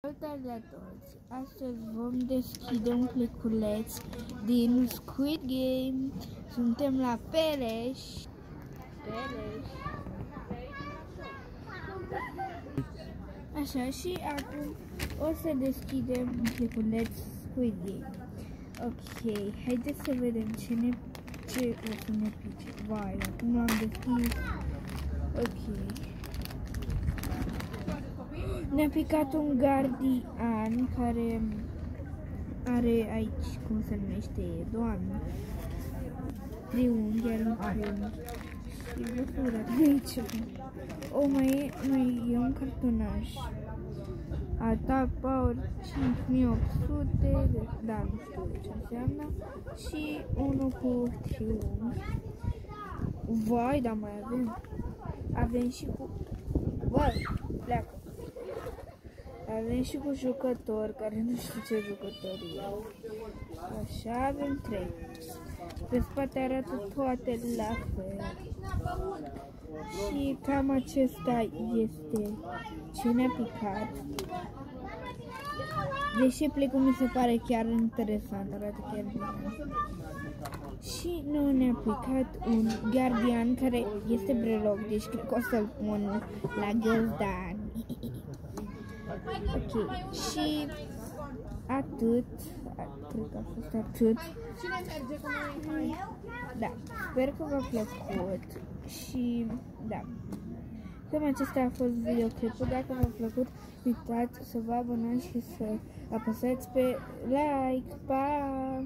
Salutare la toți! Astăzi vom deschide un pliculeț din Squid Game. Suntem la Peleș. Peleș. Așa, și acum o să deschidem un pliculeț Squid Game. Ok, haideți să vedem ce ne ce o să ne pice. Vai, acum am deschis. Ok. Ne-a picat un gardian care are aici, cum se numește, doamne, triunghi, are un triunghi. Și vă să arăt aici. O, mai e, mai e un cartonaș. Attack Power 5800, de, da, nu știu ce înseamnă. Și unul cu triunghi. Vai, dar mai avem. Avem și cu... Bă, pleacă. Avem și cu jucători, care nu știu ce jucători e. Așa, avem trei. Pe spate arată toate la fel. Și cam acesta este ce ne-a picat. Deși plecul mi se pare chiar interesant, arată chiar bine. Și nu ne-a picat un gardian care este breloc, deci cred că o să-l pun la găzdan. Ok, și atât, cred că a fost atât. Da, sper că v-a plăcut și da. Cam acesta a fost videoclipul. Dacă v-a plăcut, uitați să vă abonați și să apăsați pe like. Pa!